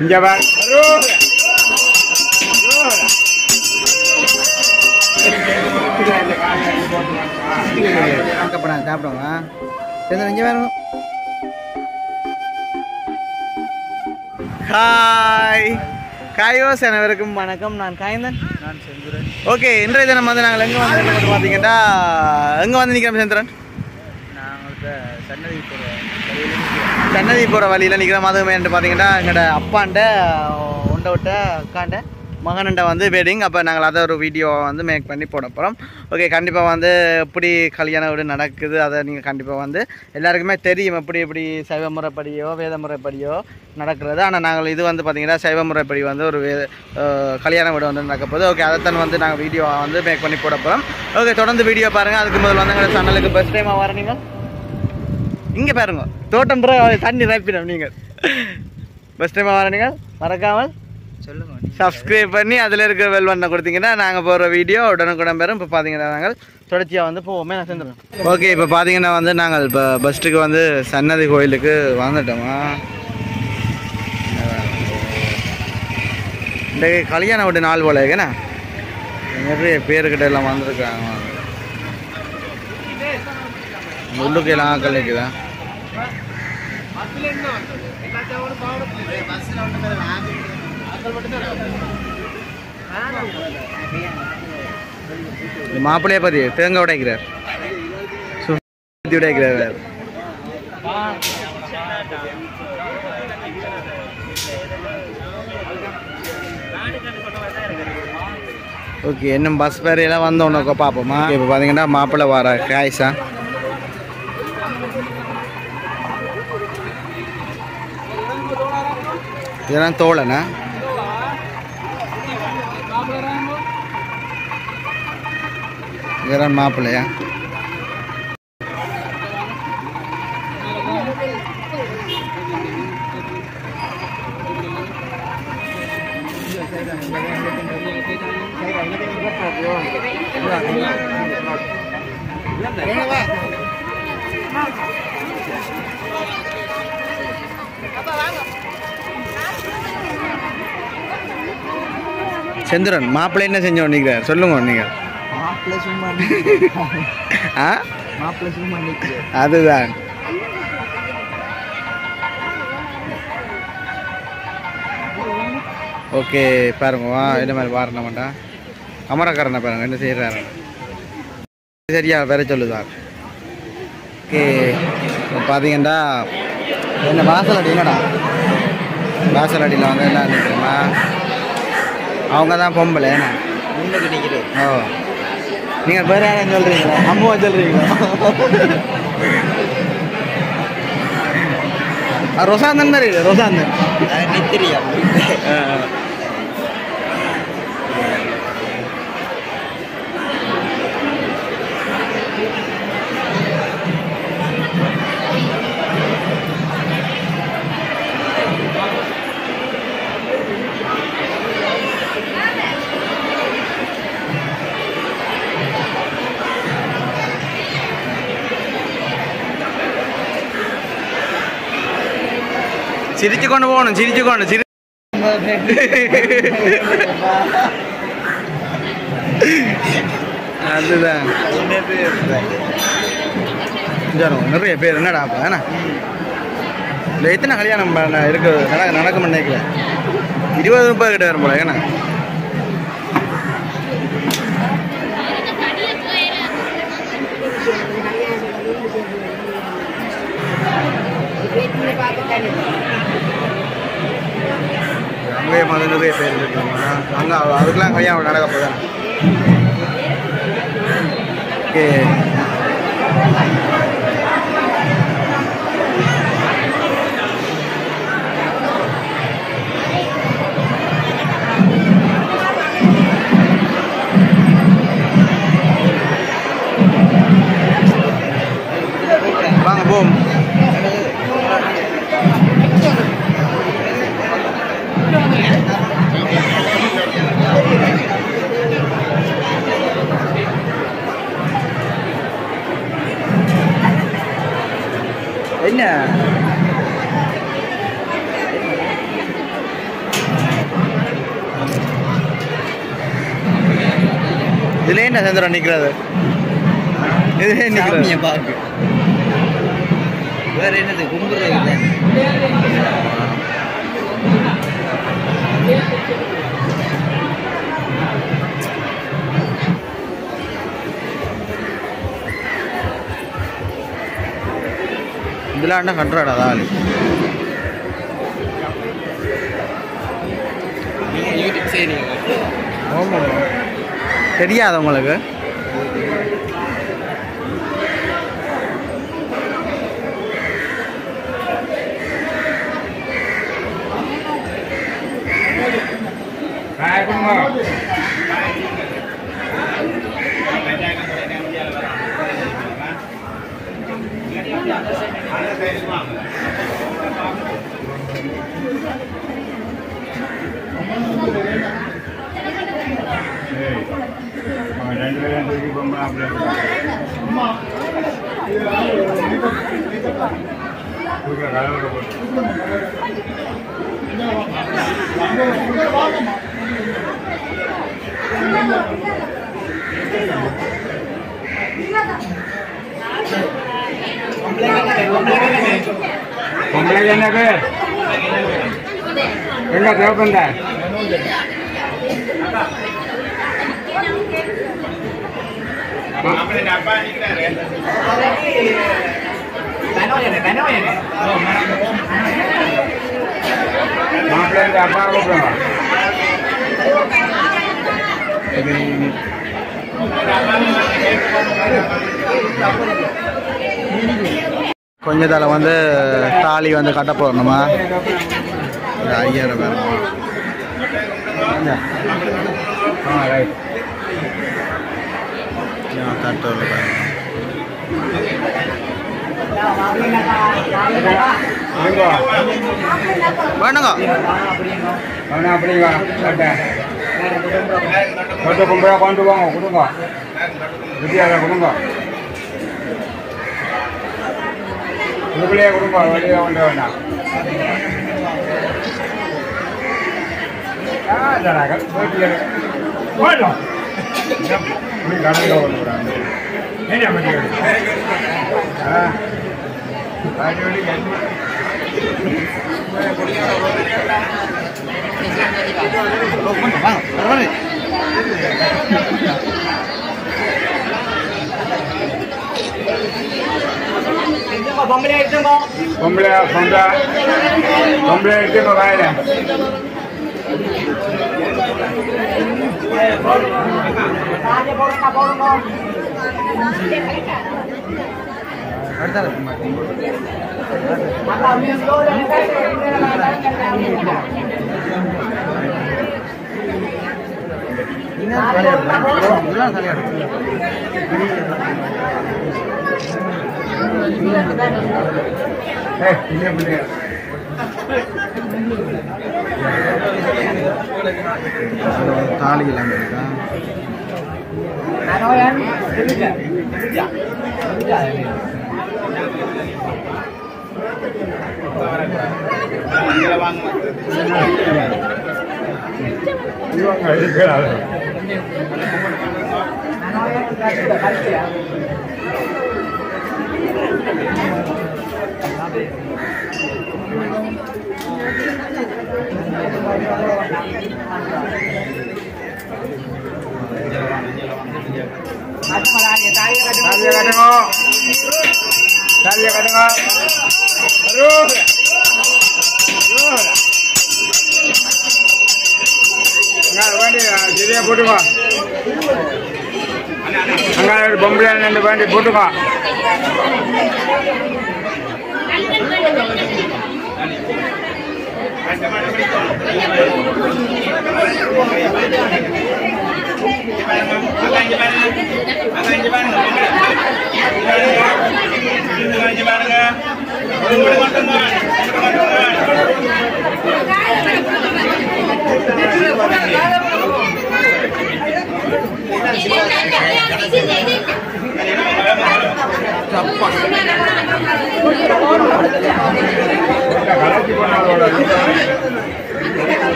இங்க பாரு. சாப்பிடாங்க சாப்பிடுங்க சரி இங்கே வேணும் ஹாய் காயோஸ் அனைவருக்கும் வணக்கம். நான் காயந்தன். நான் செந்துரன். ஓகே இன்றைய தினம் வந்து நாங்கள் எங்கே வந்து பார்த்தீங்கன்னா எங்கே வந்து நிற்கிறோம் சந்திரன்? நாங்கள் சன்னதி போகிற சன்னதி போகிற வழியில் நிற்கிறோம் அதுவுமே பார்த்தீங்கன்னா எங்களோட அப்பாண்ட உண்டை விட்ட அக்காண்ட மகனண்ட வந்து வெட்டிங் அப்போ நாங்கள் அதை ஒரு வீடியோ வந்து மேக் பண்ணி போட போகிறோம் ஓகே கண்டிப்பாக வந்து எப்படி கல்யாண வீடு நடக்குது அதை நீங்கள் கண்டிப்பாக வந்து எல்லாருக்குமே தெரியும் எப்படி எப்படி சைவ முறைப்படியோ வேத முறைப்படியோ நடக்கிறது. ஆனால் நாங்கள் இது வந்து பார்த்திங்கன்னா சைவ முறைப்படி வந்து ஒரு வே கல்யாண வீடு வந்து நடக்க போகுது. ஓகே அதைத்தான் வந்து நாங்கள் வீடியோ வந்து மேக் பண்ணி போட போகிறோம் ஓகே தொடர்ந்து வீடியோ பாருங்கள் அதுக்கு முதல்ல வந்து எங்களோட சேனலுக்கு பெஸ்ட் டைமாக வர இங்கே பாருங்க. தோட்டம் புற தண்ணி ரப்பிடும் நீங்கள் ஃபஸ்ட் டைம் வர நீங்கள் மறக்காமல் சொல்லுங்க சப்ஸ்கிரைப் பண்ணி அதில் இருக்க வெல் பண்ண கொடுத்தீங்கன்னா நாங்கள் போகிற வீடியோ உடனுக்குடன் பெறும். இப்போ பார்த்தீங்கன்னா நாங்கள் தொடர்ச்சியாக வந்து போவோமே. நான் செஞ்சிடும் ஓகே இப்போ பார்த்தீங்கன்னா வந்து நாங்கள் இப்போ பஸ்ட்டுக்கு வந்து சன்னதி கோயிலுக்கு வந்துட்டோமா? இந்த கல்யாண வீட்டு நாள் போல இருக்குண்ணா நிறைய பேருக்கிட்ட எல்லாம் வந்திருக்காங்க. உள்ளுக்கு எல்லாம் ஆக்கள் இருக்குதா இந்த மாப்பிள்ளைய பாதி தேங்காய் உடைக்கிறார். சுத்தி உடைக்கிறார் ஓகே இன்னும் பஸ் பேரையெல்லாம் வந்தோன்னக்கோ பார்ப்போமா? இப்போ பார்த்தீங்கன்னா மாப்பிள்ளை வர காய்ஸா இதெல்லாம் தோழனா? இதெல்லாம் மாப்பிள்ளையா? செந்துரன் மாப்பிள்ளை என்ன செஞ்சு நிற்கிறார் சொல்லுங்க நீங்கள் ஆ? அதுதான். ஓகே பாருங்க வா இந்த மாதிரி வாரண மாட்டா அமரக்காரனை பாருங்க என்ன செய்கிறாரு சரியா வேற சொல்லுதான் ஓகே இப்போ பார்த்தீங்கன்னா என்ன வாசல் அடி என்னடா? வாசல் அடியில் வந்து என்ன நிற்கிறோமா அவங்க தான் பொம்பளை என்ன? முன்னுக்கு நிற்கிறேன் ஓ. நீங்கள் வேற யாரும் சொல்கிறீங்களா அம்மாவை சொல்கிறீங்களா ரொசாந்தன் மாதிரி இல்லை ரொசாந்தன். நித்திரியா சிரிச்சு கொண்டு போகணும் சிரிச்சு கொண்டு சிரி அதுதான் ஜனம், நிறைய பேர் என்னடா அப்போ என்ன இல்லை எத்தனை கல்யாணம் இருக்கு நடக்க நடக்கும் நினைக்கல இருபது முப்பது கிட்ட வரும் போல ஏன்னா அங்கேயே மாதிரி நிறைய பேர் இருக்காங்க அங்கே அதுக்கெல்லாம் கல்யாணம் நடக்க போதும் ஓகே இதுல என்ன சந்திரன் நிக்கிறது இதுல நிக்கிறது பார்க்கு. வேற என்னது? கும்பிடுறது இதுல என்ன கட்டுறாடா அதான் யூடியூப் செய்றீங்க. ஆமாம் தெரியாது உங்களுக்கு ரெண்டு பேரும் தூக்கி பொம்பளை அப்படியே தூக்க கலவர போட்டு பொம்பளைக்கு என்ன பேர் எங்க தேவப்பந்த மாப்பிள்ளை அப்பா கொஞ்சத்தால வந்து தாலி வந்து கட்ட போடணுமா ஐயாயிரம் பேர் ஆ right yang akan terlepas. Mana nggak? Mana apa nih Ada. Ada kumpul aku untuk bang, aku nggak. Ada aku nggak. Kumpul aku nggak, ada yang ada. Ada வெளியே கொண்டு வேண்டாம் ஆ, தராங்க. வீட்டுல போயிடும். இப்படி கடையில கொண்டு வராங்க. என்ன பண்ணிக்கிறது? ஆ. அடி வலி கட்டி. வாங்க பரவாயில்ல பொம்பளை பொம்பளை பொம்பளை எடுத்துக்கோ வாயில ஏய் இங்கே பிள்ளைங்க தாலி இல்லாமல் இருக்கா இவங்க இருக்கிறாரு சாவியை கட்டுங்க சாவியை கட்டுங்க அருள். அருள். அங்க வேண்டி சரியா போட்டுக்கோ அங்க ஒரு பொம்பளை ரெண்டு வேண்டி போட்டுக்கோ கலச்சி பண்ணாதோட வாங்க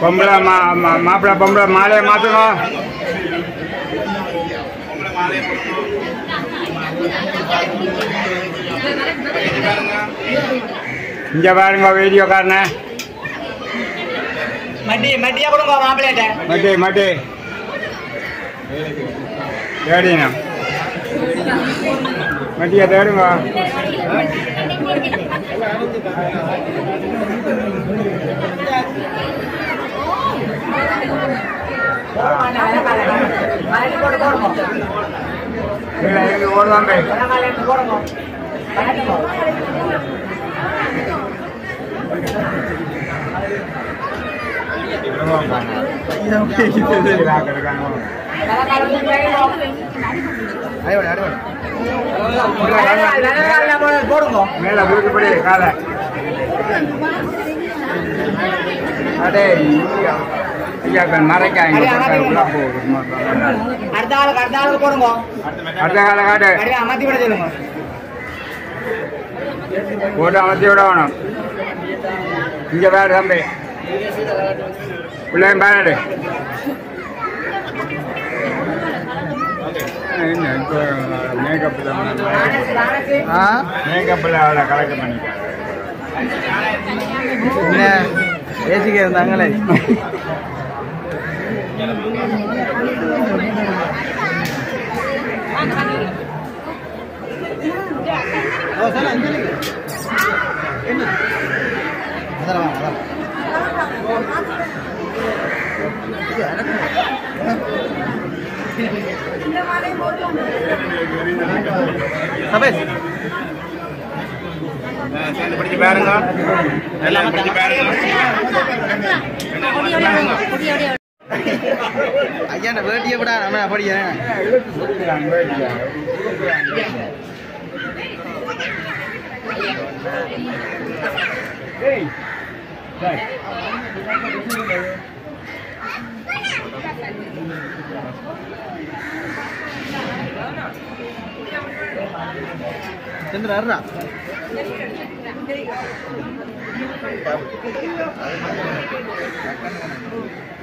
பொம்பளை மா மாப்பிள்ளை பொம்பளை மாலையை மாற்றணும் இங்க பாருங்க வீடியோக்காரனே மட்டி மட்டியா கொடுங்க மாப்பிள்ளைட்ட மட்டி மட்டி தேடினா மட்டியை தேடுங்க இல்லை எங்க ஓடுவாங்க போடுங்க. மேல விருதுபடி காலை அடே ஐயா அடுத்த ஆளுக்கு அடுத்த ஆளுக்கு போடுங்க. அடுத்த காலை காட்டு. அமர்த்தி விட சொல்லுங்க. போட்டு அமர்த்தி விட வேணும். இங்க வேறு தம்பி. பிள்ளைங்க பேரடு மேக்கப்பில் ஆ? மேக்கப்பில் அவளை கலெக்ட் பண்ணிட்டாங்க என்ன? பேசிக்க இருந்தாங்களே சபேஷ் சேர்ந்து பிடிச்சி பாருங்க எல்லாம் பிடிச்சி பாருங்க ஐயா வேட்டியை கூட நம்ம படிக்கிறேன் சந்திரா அர்றா Mana mana?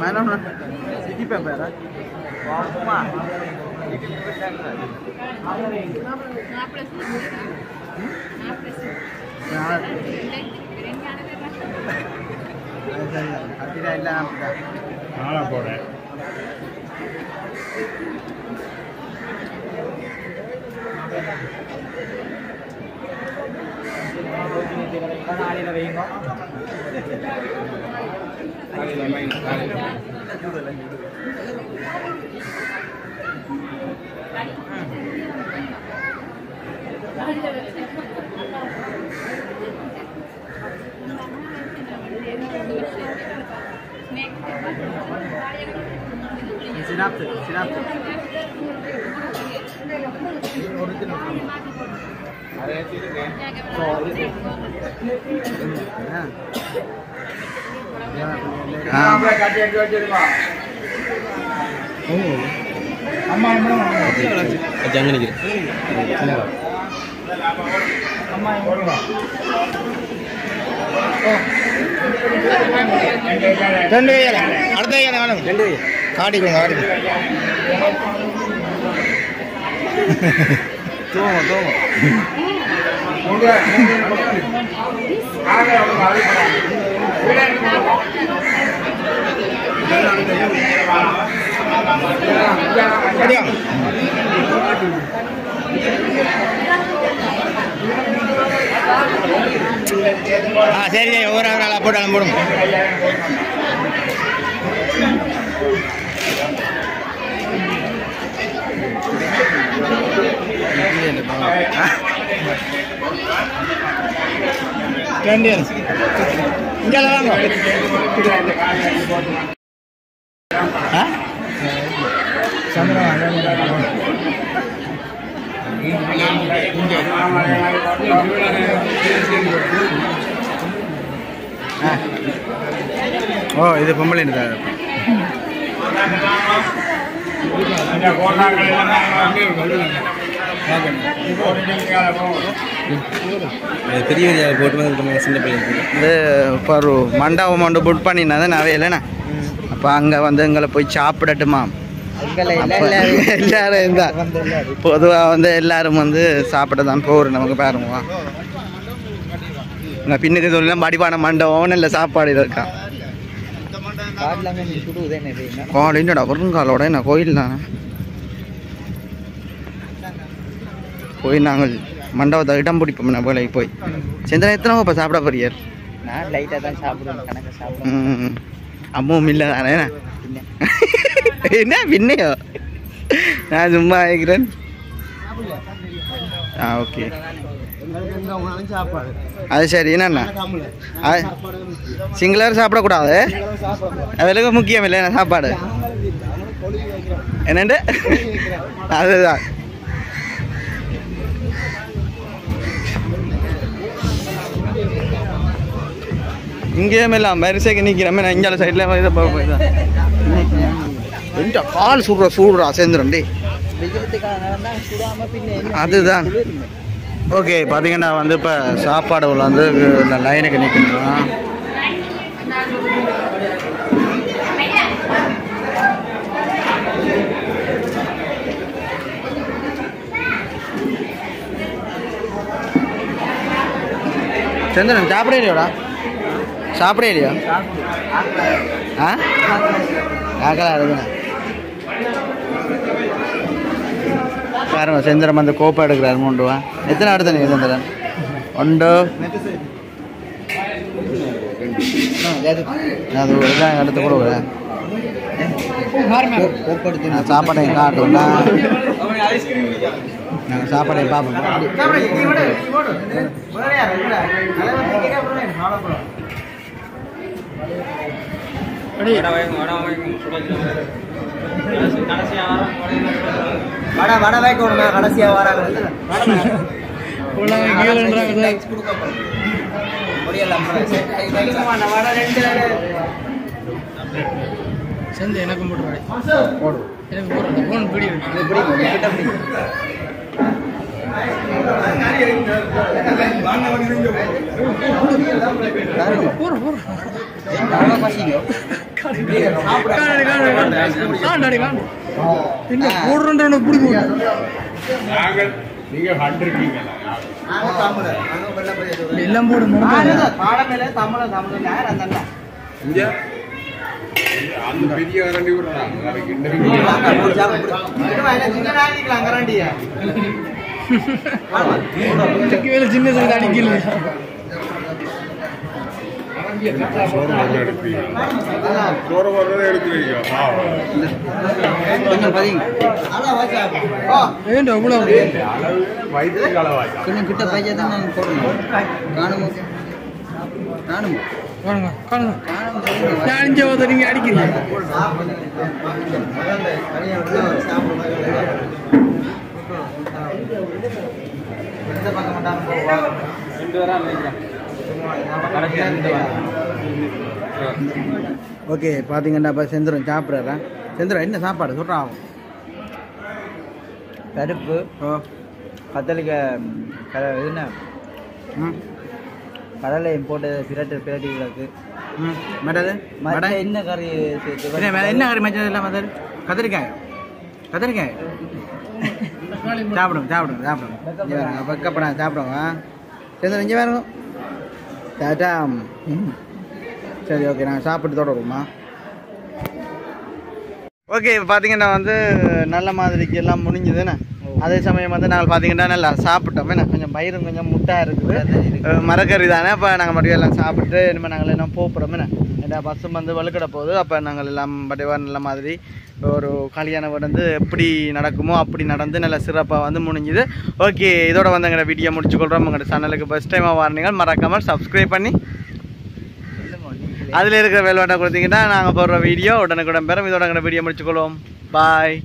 Madam city pera. Wah. அப்படிதான் இல்லை போகிறேன் சினாப்து சினாப்து கட்டி எடுத்து வச்சிருமா அம்மா என்ன அங்கே நிற்கிறேன் போடுங்க ரெண்டு கையால அடுத்த கையால வேணும் ரெண்டு கை காட்டிக்கோங்க காட்டிக்கோங்க தூங்க தூங்க உங்க ஆக சரியா ஆ சரி சரி ஒவ்வொரு ஆளாக போட்டு போடுங்க ரெண்டு இங்கே வாங்க ஆ ஆ ஓ இது பொம்பளை தான் இந்த கோட்டாக்கள் எல்லாம் போகணும் பெரிய இது இப்போ ஒரு மண்டபம் ஒன்று புக் பண்ணினா நான் இல்லைண்ணா. அப்போ அங்கே வந்து எங்களை போய் சாப்பிடட்டுமா? எல்லாரும் இருந்தா. பொதுவாக வந்து எல்லாரும் வந்து சாப்பிட தான் போகிறோம் நமக்கு பாருங்க நான் பின்னுக்கு சொல்லலாம் படிப்பான மண்டபம் இல்லை சாப்பாடு இருக்கா? கால் என்னடா வருங்காலோட என்ன கோயில் தானே? போய் நாங்கள் மண்டபத்தை இடம் பிடிப்போம் நான் வேலைக்கு போய். செந்தனை எத்தனை இப்போ சாப்பிட போறியார் நான் லைட்டாக தான் சாப்பிடுவேன் கணக்கு சாப்பிடுவேன். ம் அம்மாவும் இல்லை தானே என்ன பின்னையோ? நான் சும்மா இருக்கிறேன். ஆ ஓகே. அது சரி என்னண்ணா சிங்களர் சாப்பிடக்கூடாது அதுக்கு முக்கியம் இல்லை சாப்பாடு? என்னண்டு? அதுதான். இங்கேயும் எல்லாம் வரிசைக்கு நிற்கிறமே நான் இங்கே சைடில் இதை எந்த கால் சுடுற சூடுறா சேர்ந்துடும் டே அதுதான். ஓகே பார்த்தீங்கன்னா வந்து இப்போ சாப்பாடு உள்ள வந்து இந்த லைனுக்கு நிற்கணும் சந்திரன் சாப்பிட இல்லையோடா சாப்பிட இல்லையா ஆ? ஆக்கலாம் இருக்குண்ணா பாருங்க செந்திரன் வந்து கோப்பை எடுக்கிறார் மூன்று ரூபா எத்தனை அடுத்த நீங்கள் செந்திரன் ஒன்று அது ஒரு தான் எடுத்து கொடுக்குறேன் நான் சாப்பாடையும் காட்டும்னா நாங்கள் சாப்பாடையும் பார்ப்போம் வட வட வைக்கணுங்க கடைசியாக வராங்க. செஞ்சு எனக்கும் போட்டு எனக்கு போடுறேன் ஃபோன் பிடி பிடிக்கும் நாங்கள் அந்த பெரிய கரண்டி விடுறாங்க வேலை சின்ன சின்ன அடிக்கல கொஞ்சம் கிட்ட பையன் தான் நான் போடணும் காணுமோ. காணுமோ காணுங்க காணுங்க நான் இங்கே வந்து நீங்கள் அடிக்கிறீங்க. ஓகே பார்த்தீங்கன்னா இப்போ செந்திரன் சாப்பிட்றேன் செந்திரன் என்ன சாப்பாடு? சொல்கிறா ஆகும் பருப்பு ஓ கத்தலிக்காய் க இது என்ன? ம். கடலையும் போட்டு பிரட்டு பிரட்டி கிடக்கு. ம். மற்றது? மற்ற வடை? என்ன கறி என்ன கறி மச்சது இல்லை மதர் கத்திரிக்காய்? கத்திரிக்காய்? சாப்பிடுங்க சாப்பிடுங்க சாப்பிடுங்க. இங்கே வேறுங்க பக்கப்படா சாப்பிடுங்க சந்திரன் இங்கே வேறுங்க டாட்டா. சரி ஓகே நாங்கள் சாப்பிட்டு தொடருவோமா? ஓகே இப்போ பார்த்தீங்கன்னா வந்து நல்ல மாதிரிக்கு எல்லாம் முடிஞ்சுதுண்ணே அதே சமயம் வந்து நாங்கள் பார்த்தீங்கன்னா நல்லா சாப்பிட்டோம் என்ன? கொஞ்சம் பயிரும் கொஞ்சம் முட்டா இருக்குது. மரக்கறி தானே அப்போ நாங்கள் மறுபடியும் எல்லாம் சாப்பிட்டு இனிமேல் நாங்கள் என்ன போகிறோம் என்ன? ஏன்னா பஸ்ஸும் வந்து வலுக்கட போகுது. அப்போ நாங்கள் எல்லாம் படிவா நல்ல மாதிரி ஒரு கல்யாணம் வந்து எப்படி நடக்குமோ அப்படி நடந்து நல்ல சிறப்பாக வந்து முடிஞ்சுது. ஓகே இதோட வந்து எங்களோட வீடியோ முடிச்சுக்கொள்கிறோம் உங்களோட சேனலுக்கு ஃபஸ்ட் டைமாக வாரீங்க மறக்காமல் சப்ஸ்கிரைப் பண்ணி அதில் இருக்கிற வேலை கொடுத்தீங்கன்னா நாங்கள் போடுற வீடியோ உடனுக்குடன் பெறும். இதோட எங்களோட வீடியோ முடிச்சுக்கொள்வோம் பாய்